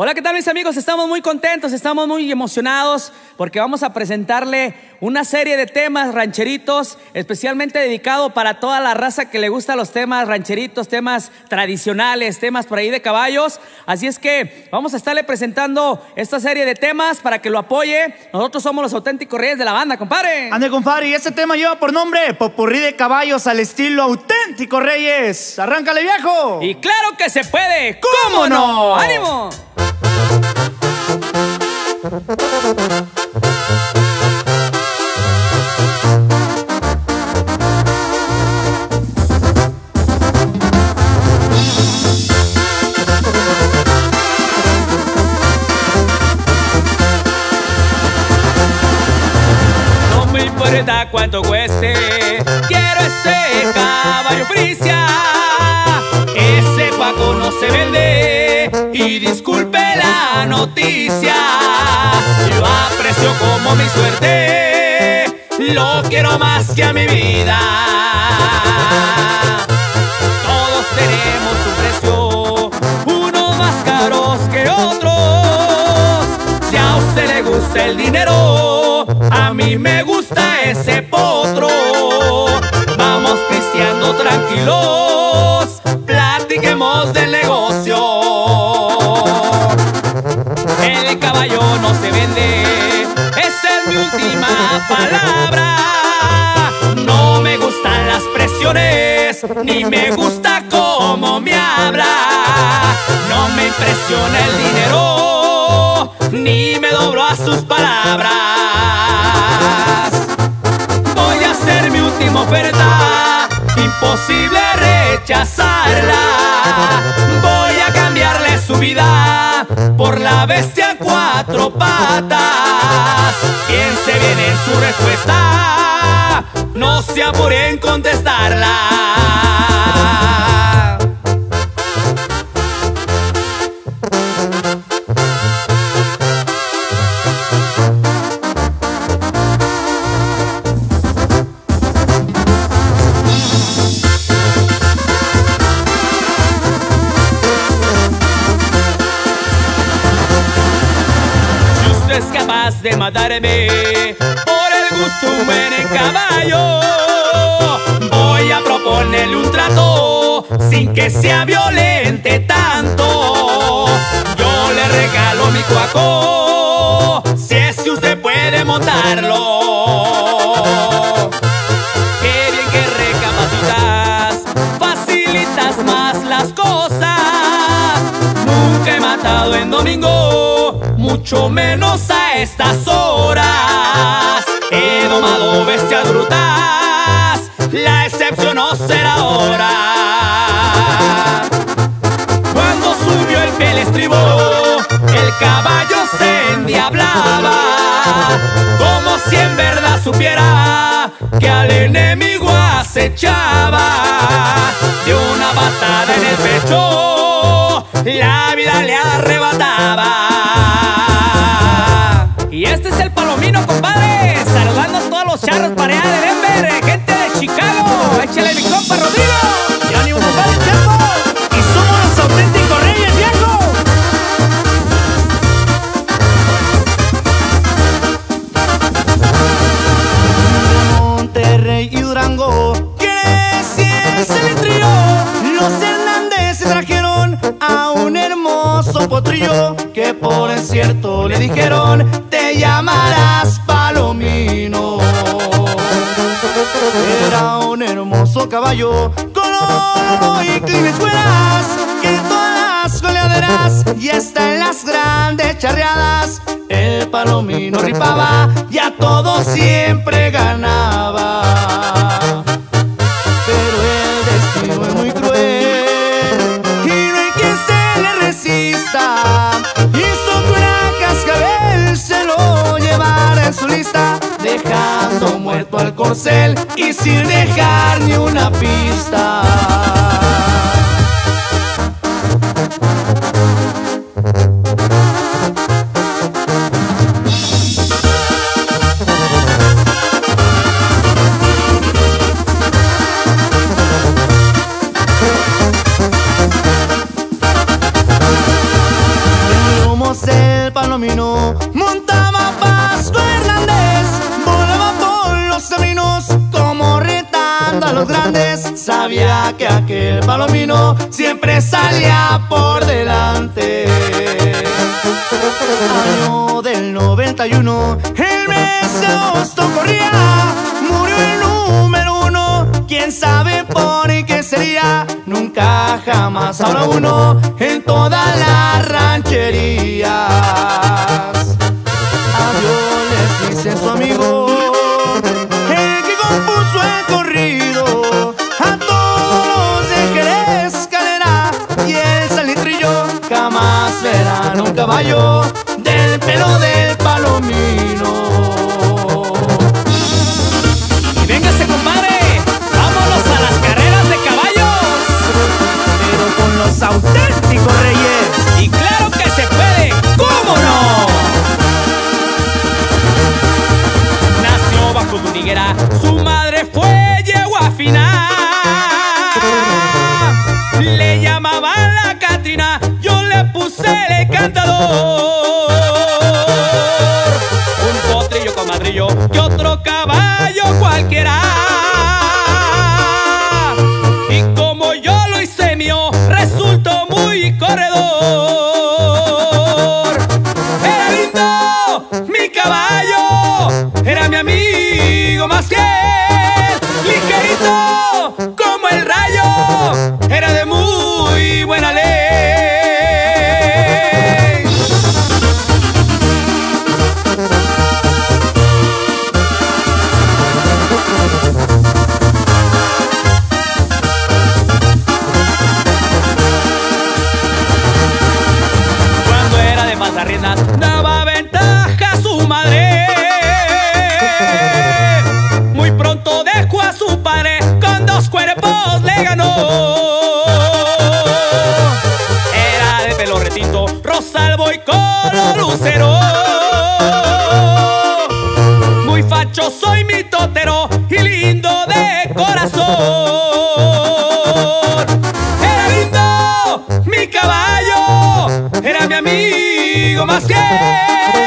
Hola, ¿qué tal mis amigos? Estamos muy contentos, estamos muy emocionados porque vamos a presentarle una serie de temas rancheritos, especialmente dedicado para toda la raza que le gusta los temas rancheritos, temas tradicionales, temas por ahí de caballos. Así es que vamos a estarle presentando esta serie de temas para que lo apoye. Nosotros somos los auténticos reyes de la banda, compadre. Ande, compadre, y este tema lleva por nombre Popurrí de caballos al estilo auténtico Reyes. ¡Arráncale, viejo! Y claro que se puede. ¿Cómo no? ¡Ánimo! Cuánto cueste, quiero ese caballo frisia. Ese Paco no se vende y disculpe la noticia. Yo aprecio como mi suerte, lo quiero más que a mi vida. Todos tenemos un precio, unos más caros que otros. Si a usted le gusta el dinero, a mí me gusta ese palabra. No me gustan las presiones, ni me gusta cómo me habla. No me impresiona el dinero, ni me dobro a sus palabras. Voy a hacer mi última oferta, imposible rechazarla. Voy a cambiarle su vida por la bestia en cuatro patas. Piense bien en su respuesta, no se apure en contestarla. De matarme por el gusto humano en caballo, voy a proponerle un trato sin que sea violente tanto. Yo le regalo mi cuaco, si es que usted puede montarlo. Qué bien que recapacitas, facilitas más las cosas. Nunca he matado en domingo, mucho menos a estas horas. He domado bestias brutas, la excepción no será ahora. Cuando subió el pelestribo, el caballo se endiablaba. Como si en verdad supiera que al enemigo acechaba. De una patada en el pecho, la vida le arrebataba. Palomino, compadre. Saludando a todos los charros allá de Denver, eh, gente de Chicago. Échale mi compa, Rodrigo. ¡Y ánimo, compadre, tiempo! ¡Y somos los auténticos Reyes, viejo! Monterrey y Durango, que si es el trío, los Hernández se trajeron a un hermoso potrillo que por cierto le dijeron te llamarás Palomino. Era un hermoso caballo con oro y clinescuelas que en todas las goleaderas y hasta en las grandes charreadas el palomino ripaba y a todos siempre ganaba. Y sin dejar ni una pista. Sabía que aquel palomino siempre salía por delante. Año del 91, el mes de agosto corría, murió el número uno, quién sabe por qué sería, nunca jamás habrá uno en toda la ranchería. Yo le puse el cantador. Un potrillo comadrillo y otro caballo cualquiera. Y como yo lo hice mío, resultó muy corredor. Más riendas, daba ventaja a su madre. Muy pronto dejó a su padre, con dos cuerpos le ganó. Era de pelo retinto, rosalvo y color lucero. Amigo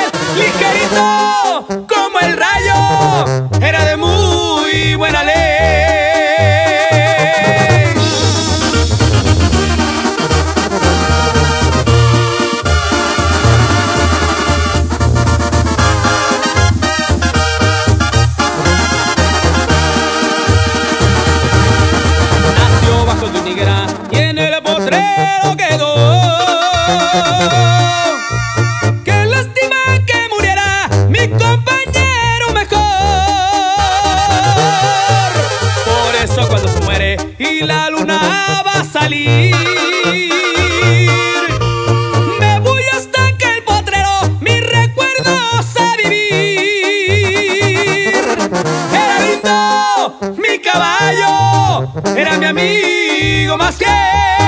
va a salir. Me voy hasta que el potrero mis recuerdos a vivir. Era lindo mi caballo, era mi amigo más fiel.